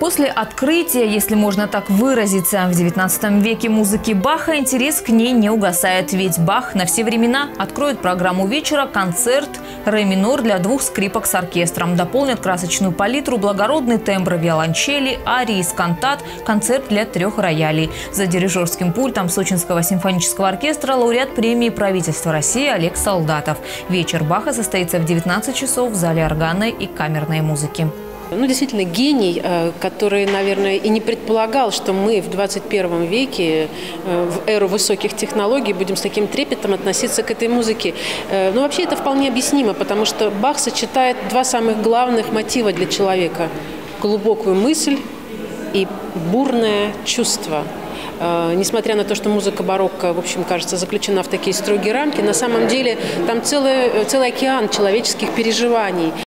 После открытия, если можно так выразиться, в 19 веке музыки Баха интерес к ней не угасает. Ведь Бах на все времена откроет программу вечера концерт «Ре минор» для двух скрипок с оркестром. Дополнят красочную палитру благородный тембр виолончели, арии, скантат, концерт для трех роялей. За дирижерским пультом Сочинского симфонического оркестра лауреат премии правительства России Олег Солдатов. Вечер Баха состоится в 19 часов в зале органной и камерной музыки. Ну, действительно, гений, э, который, наверное, и не предполагал, что мы в 21 веке, э, в эру высоких технологий, будем с таким трепетом относиться к этой музыке. Э, Но вообще это вполне объяснимо, потому что Бах сочетает два самых главных мотива для человека – глубокую мысль и бурное чувство – несмотря на то, что музыка барокко, в общем, кажется, заключена в такие строгие рамки, на самом деле там целый, целый океан человеческих переживаний.